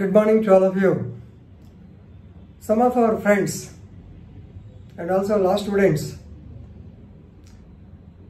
Good morning to all of you. Some of our friends and also law students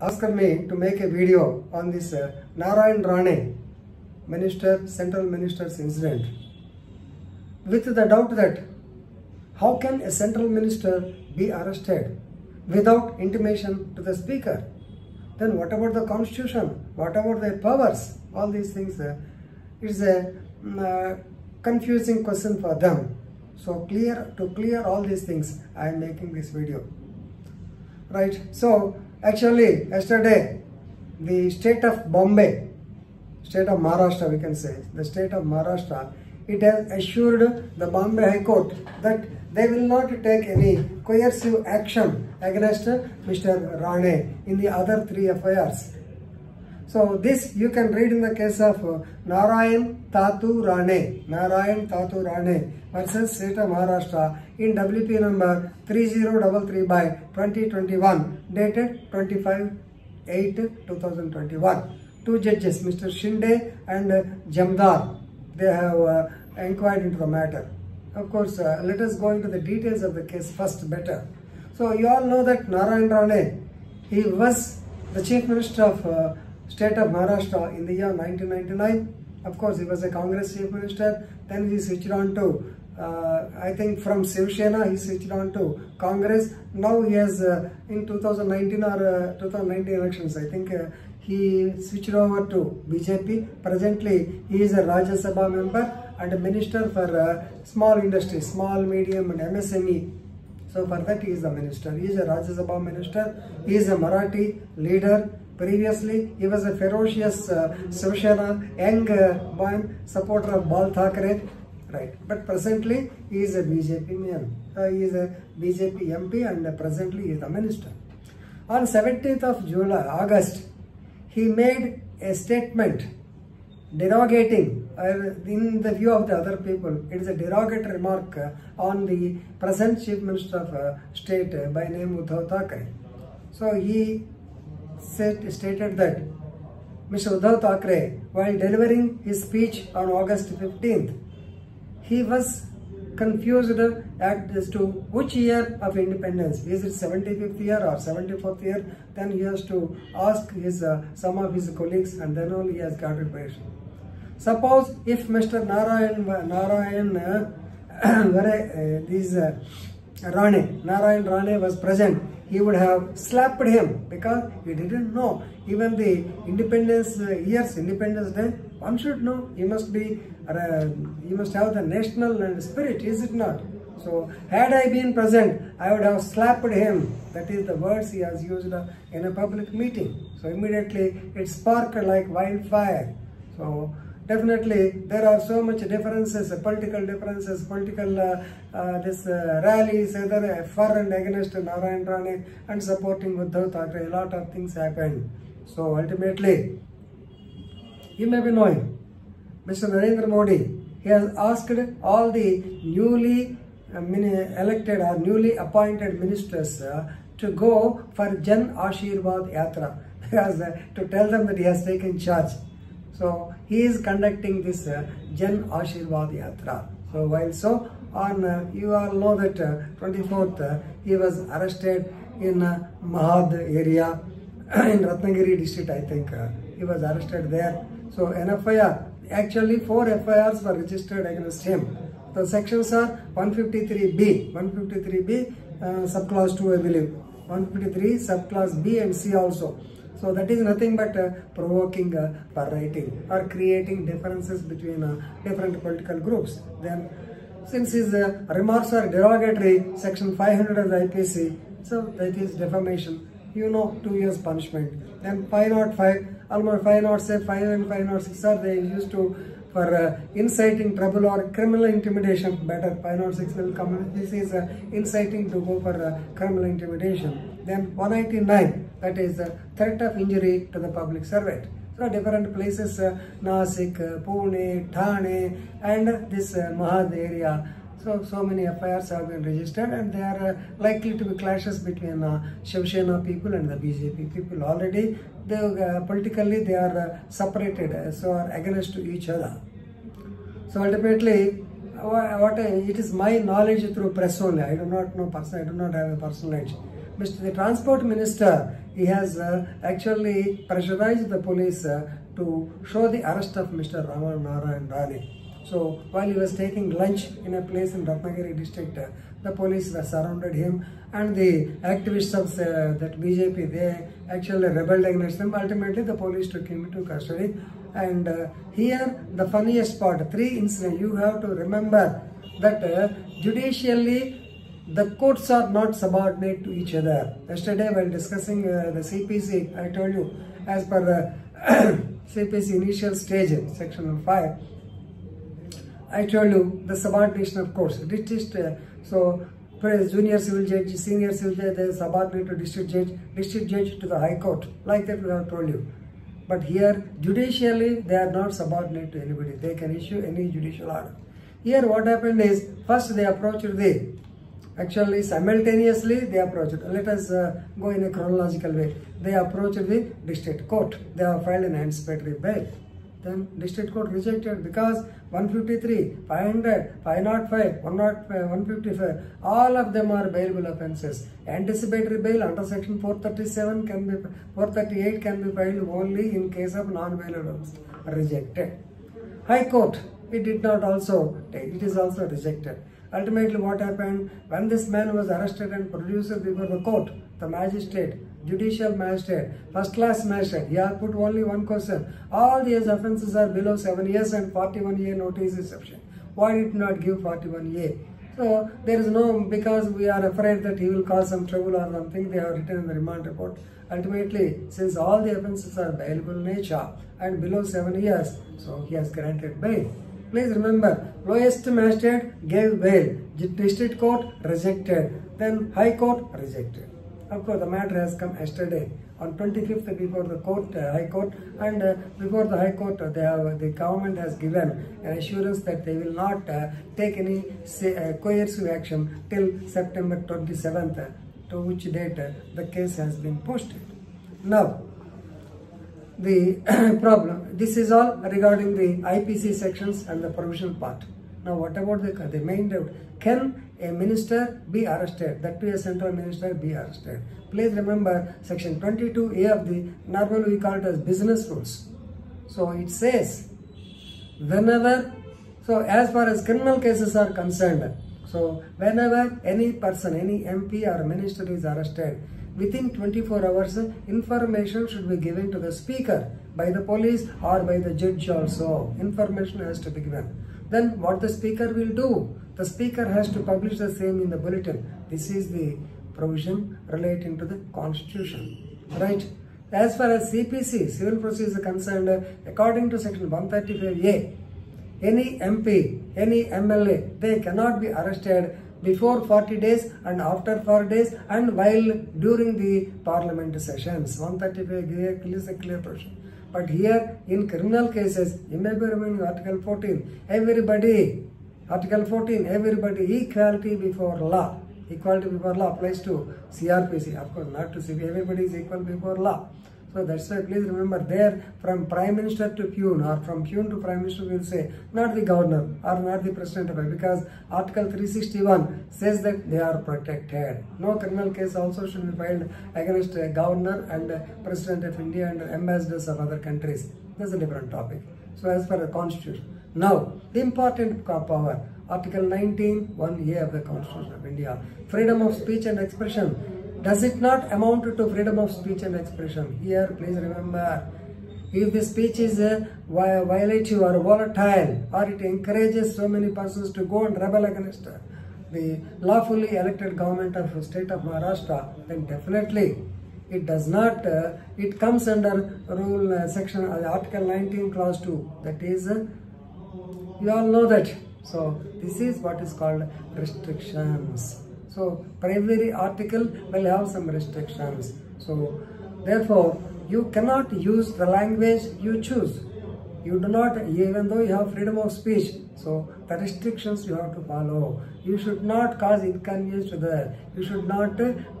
asked me to make a video on this uh, Narayan Rane minister, central minister's incident with the doubt that how can a central minister be arrested without intimation to the speaker? Then what about the constitution? What about their powers? All these things, uh, it's a mm, uh, confusing question for them. So clear to clear all these things, I am making this video. Right. So actually, yesterday, the state of Bombay, state of Maharashtra, we can say, the state of Maharashtra, it has assured the Bombay High Court that they will not take any coercive action against Mr. Rane in the other three FIRs. So this you can read in the case of uh, Narayan Tatu Rane, Narayan Tatu Rane versus State of Maharashtra in WP number 3033 by 2021 dated 25 8 2021. Two judges, Mr. Shinde and uh, Jamdar, they have uh, inquired into the matter. Of course, uh, let us go into the details of the case first better. So you all know that Narayan Rane, he was the chief minister of uh, state of Maharashtra in the year 1999. Of course, he was a Congress chief minister. Then he switched on to, uh, I think from Shiv Sena, he switched on to Congress. Now he has, uh, in 2019 or uh, 2019 elections, I think uh, he switched over to BJP. Presently, he is a Rajya Sabha member and a minister for uh, small industry, small, medium and MSME. So for that he is the minister. He is a Rajya Sabha minister. He is a Marathi leader. Previously, he was a ferocious uh, Shiv Sena, young uh, boy, supporter of Bal Thackeray. Right. But presently, he is a BJP man. Uh, he is a BJP MP and uh, presently he is the minister. On 17th of July, August, he made a statement derogating uh, in the view of the other people. It is a derogatory remark uh, on the present chief minister of uh, state uh, by name Uddhav Thackeray. So he said, stated that Mr. Uddhav Thackeray, while delivering his speech on August 15th, he was confused as to which year of independence. Is it 75th year or 74th year? Then he has to ask his uh, some of his colleagues and then only he has got information. Suppose if Mr. Narayan, Narayan, uh, uh, these uh, Rane, Narayan Rane was present, he would have slapped him because he didn't know. Even the independence uh, years, independence day, one should know. He must be, uh, he must have the national spirit, is it not? So, had I been present, I would have slapped him. That is the words he has used uh, in a public meeting. So, immediately it sparked like wildfire. So, definitely there are so much differences, political differences, political uh, uh, this uh, rallies, either for and against Narayan Rane and supporting Uddhav Thackeray. A lot of things happened. So ultimately, you may be knowing, Mr. Narendra Modi, he has asked all the newly uh, elected or newly appointed ministers uh, to go for Jan Ashirwad Yatra because uh, to tell them that he has taken charge. So he is conducting this uh, Jan Ashirwad Yatra. So while so on, uh, you all know that uh, 24th uh, he was arrested in Mahad area in Ratnagiri district I think. He was arrested there. So an FIR, actually four FIRs were registered against him. The sections are 153B, 153B uh, subclass 2 I believe, 153 subclass B and C also. So that is nothing but uh, provoking uh, per writing or creating differences between uh, different political groups. Then since his uh, remarks are derogatory, section 500 of the IPC, so that is defamation. You know, two years punishment. Then 505, almost 506, 5 and 506 are they used to for uh, inciting trouble or criminal intimidation. Better 506 will come. This is uh, inciting to go for uh, criminal intimidation. Then 189, that is uh, threat of injury to the public servant. So different places, uh, Nasik, uh, Pune, Thane, and this uh, Mahad area. So, so many FIRs have been registered and there are uh, likely to be clashes between uh, Shiv Sena people and the BJP people. Already, they, uh, politically they are separated, so are against to each other. So ultimately, wha- what I, it is my knowledge through press only. I do not know person. I do not have a personal knowledge. Mr. The Transport Minister, he has uh, actually pressurized the police uh, to show the arrest of Mr. Raman Narayan Rane. So while he was taking lunch in a place in Ratnagiri district, uh, the police were surrounded him and the activists of uh, that BJP, they actually rebelled against them. Ultimately, the police took him into custody. And uh, here, the funniest part, three incidents, you have to remember that uh, judicially, the courts are not subordinate to each other. Yesterday, while discussing uh, the CPC, I told you, as per the CPC initial stage, section 5, I told you the subordination of courts. District, uh, so junior civil judge, senior civil judge, they subordinate to district judge, district judge to the high court. Like that we have told you. But here, judicially, they are not subordinate to anybody. They can issue any judicial order. Here, what happened is, first they approached the, actually simultaneously they approached, let us uh, go in a chronological way. They approached the district court. They have filed an anticipatory bail. Then district court rejected because 153, 500, 505, 105, 155, all of them are bailable offences. Anticipatory bail under section 437 can be, 438 can be filed only in case of non-bailable. Rejected. High Court, it did not also take, it is also rejected. Ultimately, what happened when this man was arrested and produced before the court, the magistrate, judicial magistrate, first class magistrate, he had put only one question. All these offences are below 7 years and 41A notice sufficient. Why did not give 41A? So there is no, because we are afraid that he will cause some trouble or something, they have written in the remand report. Ultimately, since all the offences are bailable nature and below 7 years, so he has granted bail. Please remember, lowest magistrate gave bail, district court rejected, then high court rejected. Of course, the matter has come yesterday on 25th before the court, uh, high court, and uh, before the high court, uh, they have, the government has given an assurance that they will not uh, take any uh, coercive action till September 27th, uh, to which date uh, the case has been posted. Now, the problem. This is all regarding the IPC sections and the provisional part. Now, what about the, the main doubt? Can a minister be arrested? That too, a central minister be arrested. Please remember section 22A of the, normally we call it as business rules. So, it says, whenever, so as far as criminal cases are concerned, so whenever any person, any MP or minister is arrested, within 24 hours, information should be given to the speaker by the police or by the judge also. Information has to be given. Then what the speaker will do? The speaker has to publish the same in the bulletin. This is the provision relating to the constitution. Right? As far as CPC, civil procedure is concerned, according to section 135A, any MP, any MLA, they cannot be arrested before 40 days and after 40 days and while during the parliament sessions. 135 is a clear provision. But here in criminal cases, you may be remembering Article 14, everybody, Article 14, everybody equality before law. Equality before law applies to CRPC, of course not to CB, everybody is equal before law. So that's why please remember there from Prime Minister to Pune or from Pune to Prime Minister will say not the governor or not the President of because Article 361 says that they are protected. No criminal case also should be filed against a governor and President of India and ambassadors of other countries. That's a different topic. So as per the constitution. Now, the important power, Article 19, 1A of the Constitution of India, freedom of speech and expression does it not amount to freedom of speech and expression? Here, please remember, if the speech is uh, violative or volatile, or it encourages so many persons to go and rebel against uh, the lawfully elected government of the state of Maharashtra, then definitely it does not, uh, it comes under rule uh, section, uh, article 19 clause 2, that is, uh, you all know that. So, this is what is called restrictions. So primary article will have some restrictions. So therefore you cannot use the language you choose. You do not, even though you have freedom of speech, so the restrictions you have to follow. You should not cause inconvenience to the, you should not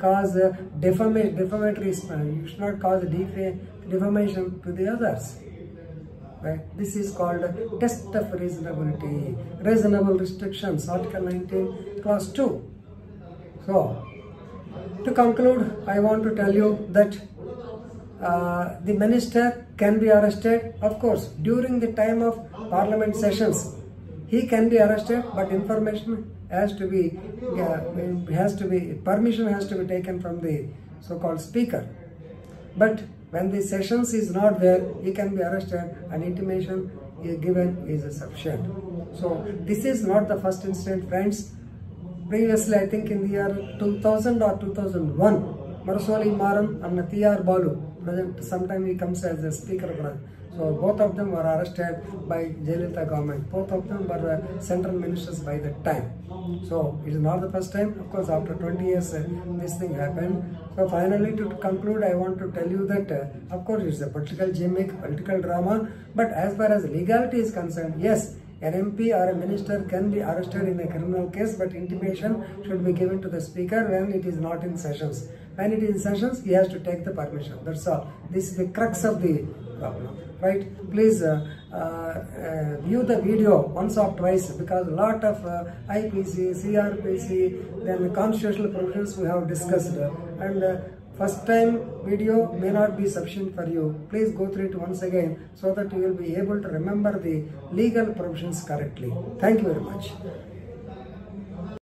cause defamatory, defamatory, you should not cause defamation to the others. Right? This is called test of reasonability. Reasonable restrictions, Article 19, Clause 2. So, to conclude, I want to tell you that uh, the minister can be arrested, of course, during the time of parliament sessions. He can be arrested, but information has to be uh, has to be permission has to be taken from the so-called speaker. But when the sessions is not there, he can be arrested and intimation given is sufficient. So this is not the first incident, friends. Previously, I think in the year 2000 or 2001, Murasoli Maran and T.R. Balu, present sometime he comes as a speaker. So both of them were arrested by Jayalalitha government. Both of them were uh, central ministers by that time. So it is not the first time. Of course, after 20 years, uh, this thing happened. So finally, to conclude, I want to tell you that, uh, of course, it's a political gimmick, political drama. But as far as legality is concerned, yes, an MP or a minister can be arrested in a criminal case, but intimation should be given to the speaker when it is not in sessions. When it is in sessions, he has to take the permission. That's all. This is the crux of the problem. Right? Please uh, uh, uh, view the video once or twice because a lot of uh, IPC, CRPC, then the constitutional provisions we have discussed. and uh, first time video may not be sufficient for you. Please go through it once again so that you will be able to remember the legal provisions correctly. Thank you very much.